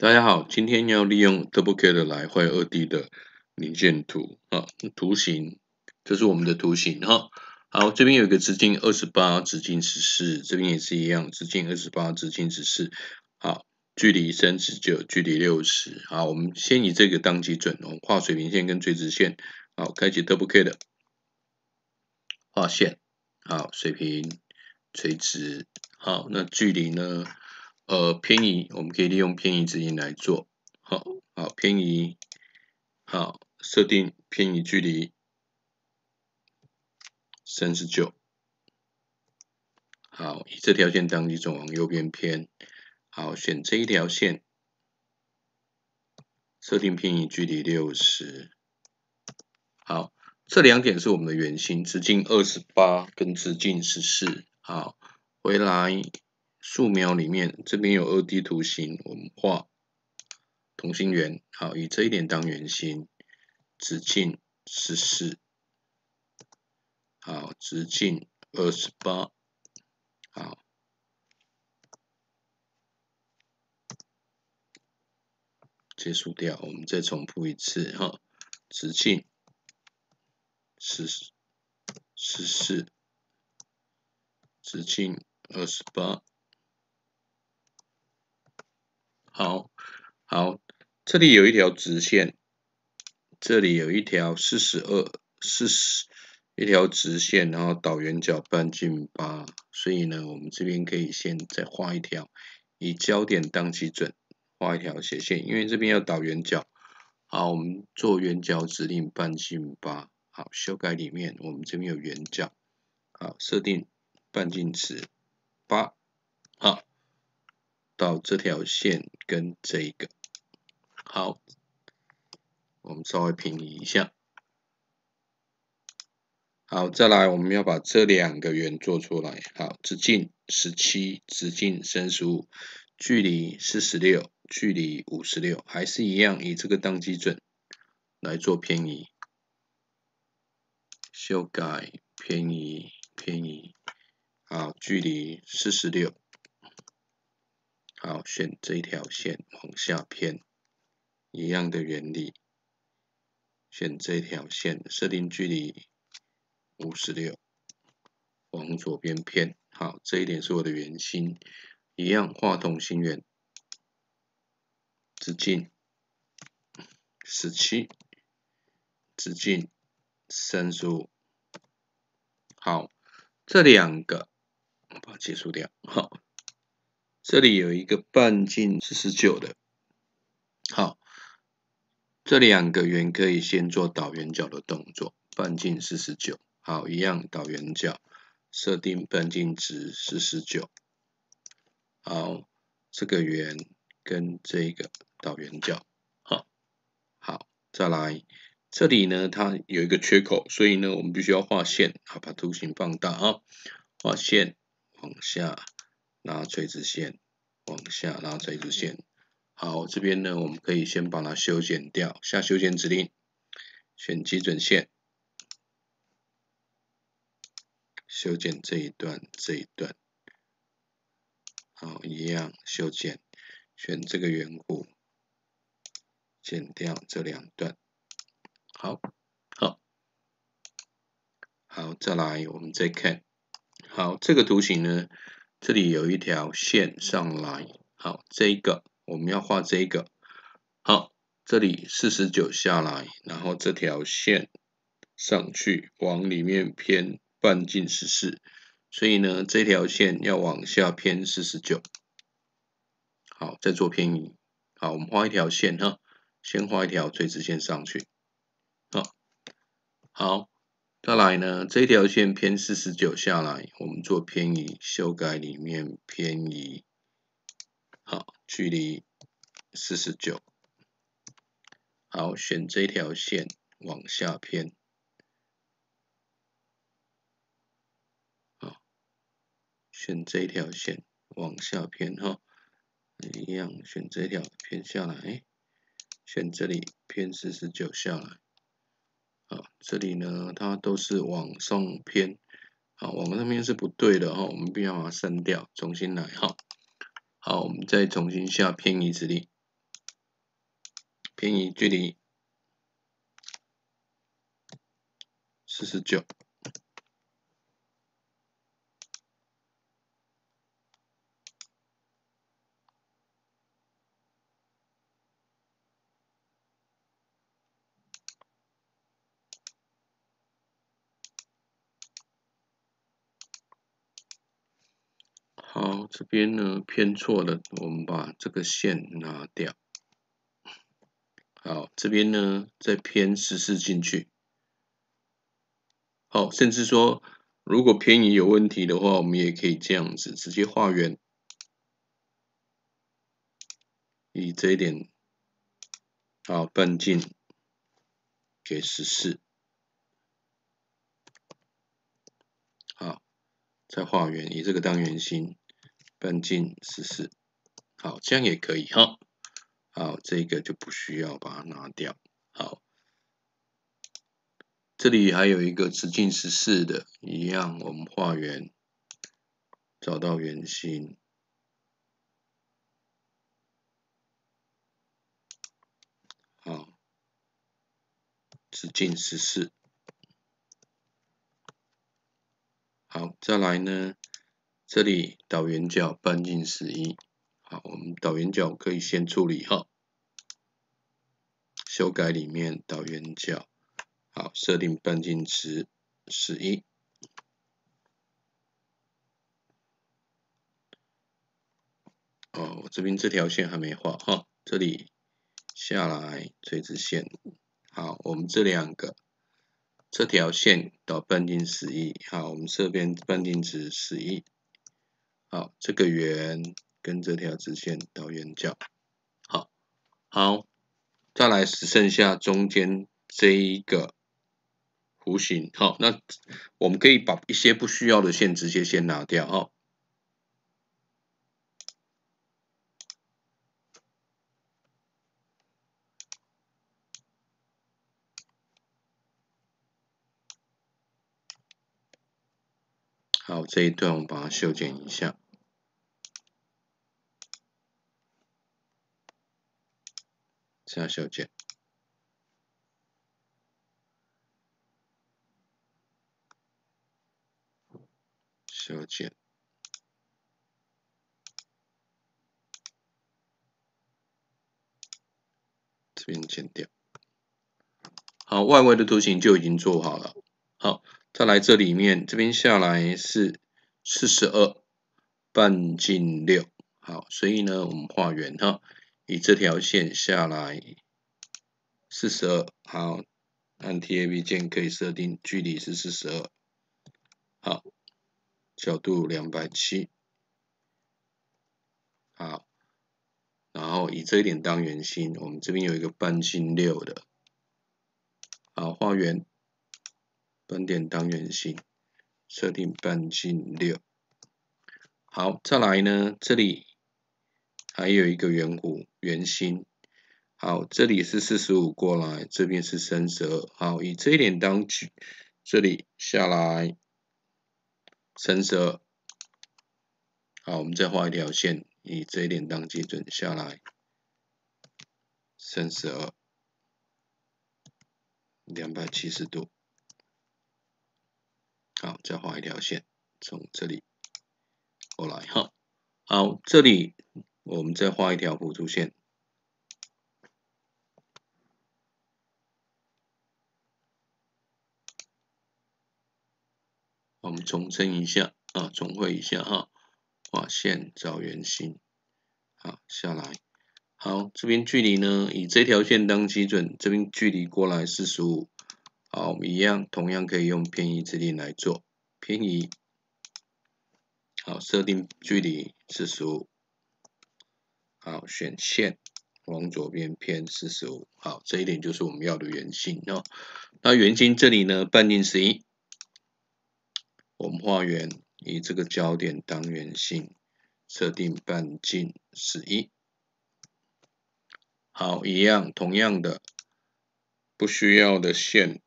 大家好，今天要利用 DoubleCAD 来画二 D 的零线图啊，图形，这是我们的图形哈。好，这边有一个直径二十八，直径十四，这边也是一样，直径二十八，直径十四。好，距离三十九，距离六十。好，我们先以这个当基准，我们画水平线跟垂直线。好，开启 DoubleCAD，画线。好，水平，垂直。好，那距离呢？呃，偏移我们可以利用偏移指引来做，好好偏移，好设定偏移距离三十九，好以这条线当基准往右边偏，好选这一条线，设定偏移距离六十，好这两点是我们的圆心，直径二十八跟直径十四，好回来。素描里面这边有二 D 图形，我们画同心圆，好，以这一点当圆心，直径十四，好，直径二十八，好，结束掉，我们再重复一次哈，直径十十四，直径二十八。好，好，这里有一条直线，这里有一条四十二，四十一条直线，然后导圆角半径八，所以呢，我们这边可以先再画一条，以焦点当基准，画一条斜线，因为这边要导圆角。好，我们做圆角指令半径八，好，修改里面，我们这边有圆角，好，设定半径值八，好。到这条线跟这一个，好，我们稍微平移一下，好，再来我们要把这两个圆做出来，好，直径十七，直径三十五，距离四十六，距离五十六，还是一样以这个当基准来做偏移，修改偏移偏移，好，距离四十六。好，选这一条线往下偏，一样的原理。选这条线，设定距离五十六，往左边偏。好，这一点是我的圆心，一样画同心圆，直径十七，直径三十五。好，这两个把它结束掉。好。这里有一个半径四十九的，好，这两个圆可以先做导圆角的动作，半径四十九，好，一样导圆角，设定半径值四十九，好，这个圆跟这个导圆角，好，好，再来，这里呢它有一个缺口，所以呢我们必须要画线，好，把图形放大啊，画线往下。拉垂直线往下拉垂直线，好，这边呢，我们可以先把它修剪掉。下修剪指令，选基准线，修剪这一段，这一段，好，一样修剪，选这个圆弧，剪掉这两段，好，好，好，再来，我们再看，好，这个图形呢。这里有一条线上来，好，这个我们要画这个，好，这里四十九下来，然后这条线上去往里面偏半径十四，所以呢，这条线要往下偏四十九，好，再做偏移，好，我们画一条线哈，先画一条垂直线上去，好，好。再来呢，这条线偏四十九下来，我们做偏移，修改里面偏移，好，距离四十九，好，选这条线往下偏，好，选这条线往下偏哈，一样选这条偏下来，选这里偏四十九下来。啊，这里呢，它都是往上偏，啊，往上偏是不对的哈，我们必须要把它删掉，重新来哈。好，我们再重新下偏移指令，偏移距离四十九。好，这边呢偏错了，我们把这个线拿掉。好，这边呢再偏十四进去。好，甚至说如果偏移有问题的话，我们也可以这样子直接画圆，以这一点好半径给十四。好，再画圆，以这个当圆心。半径十四，好，这样也可以哈。好，这个就不需要把它拿掉。好，这里还有一个直径十四的，一样，我们画圆，找到圆心。好，直径十四。好，再来呢？这里导圆角半径十一，好，我们导圆角可以先处理哈，修改里面导圆角，好，设定半径值十一，哦，我这边这条线还没画哈，这里下来垂直线，好，我们这两个这条线导半径十一，好，我们这边半径值十一。好，这个圆跟这条直线到圆角，好，好，再来只剩下中间这一个弧形，好，那我们可以把一些不需要的线直接先拿掉，啊。好，这一段我们把它修剪一下，这样修剪，修剪，这边剪掉。好，外围的图形就已经做好了。好。再来这里面，这边下来是四十二，半径六，好，所以呢，我们画圆哈，以这条线下来四十二，好，按 T A B 键可以设定距离是四十二，好，角度两百七，好，然后以这一点当圆心，我们这边有一个半径六的，好，画圆。端点当圆心，设定半径六。好，再来呢，这里还有一个圆弧圆心。好，这里是四十五过来，这边是三十二。好，以这一点当距，这里下来三十二。好，我们再画一条线，以这一点当基准下来三十二，两百七十度。好，再画一条线，从这里过来哈。好，这里我们再画一条辅助线。我们重申一下啊，重绘一下哈。画线找圆心，好下来。好，这边距离呢，以这条线当基准，这边距离过来四十五。好，我们一样，同样可以用偏移指令来做偏移。好，设定距离四十五。好，选线往左边偏四十五。好，这一点就是我们要的圆心哦。那圆心这里呢，半径十一。我们画圆，以这个焦点当圆心，设定半径十一。好，一样，同样的，不需要的线。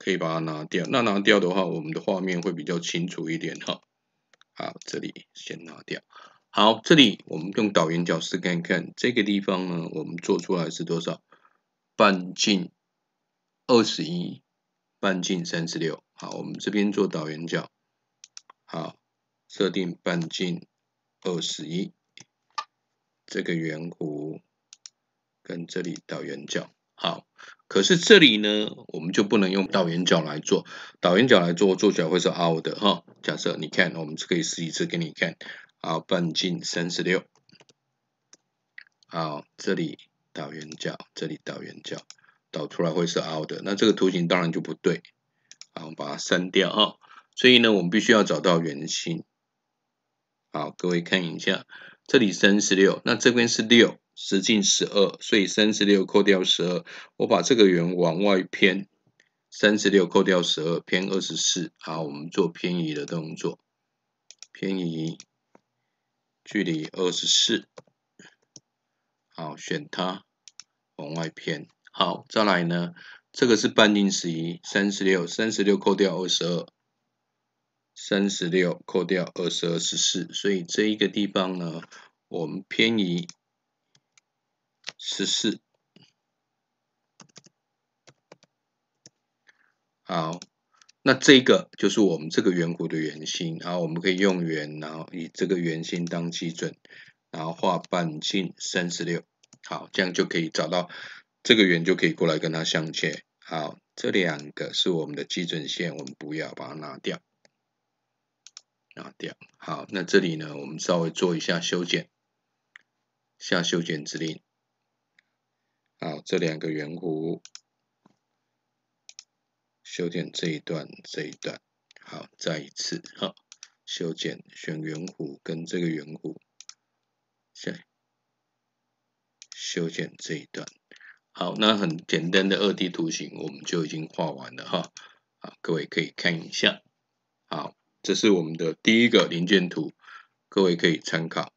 可以把它拿掉，那拿掉的话，我们的画面会比较清楚一点哈。好，这里先拿掉。好，这里我们用导圆角试看看，这个地方呢，我们做出来是多少？半径二十一，半径三十六。好，我们这边做导圆角。好，设定半径二十一，这个圆弧跟这里导圆角。好，可是这里呢，我们就不能用导圆角来做，导圆角来做做起来会是凹的哈。假设你看，我们可以试一次给你看。好，半径三十六。好，这里导圆角，这里导圆角，导出来会是凹的，那这个图形当然就不对。好，我们把它删掉哈。所以呢，我们必须要找到圆心。好，各位看一下，这里三十六，那这边是六。直径十二，所以三十六扣掉十二，我把这个圆往外偏，三十六扣掉十二，偏二十四。好，我们做偏移的动作，偏移，距离二十四。好，选它，往外偏。好，再来呢，这个是半径十一，三十六，三十六扣掉二十二，三十六扣掉二十二十四，所以这一个地方呢，我们偏移。十四，好，那这个就是我们这个圆弧的圆心，然后我们可以用圆，然后以这个圆心当基准，然后画半径三十六，好，这样就可以找到这个圆，就可以过来跟它相切。好，这两个是我们的基准线，我们不要把它拿掉，拿掉。好，那这里呢，我们稍微做一下修剪，下修剪指令。好，这两个圆弧修剪这一段，这一段。好，再一次，哈，修剪选圆弧跟这个圆弧，再修剪这一段。好，那很简单的二 D 图形我们就已经画完了哈。好，各位可以看一下。好，这是我们的第一个零件图，各位可以参考。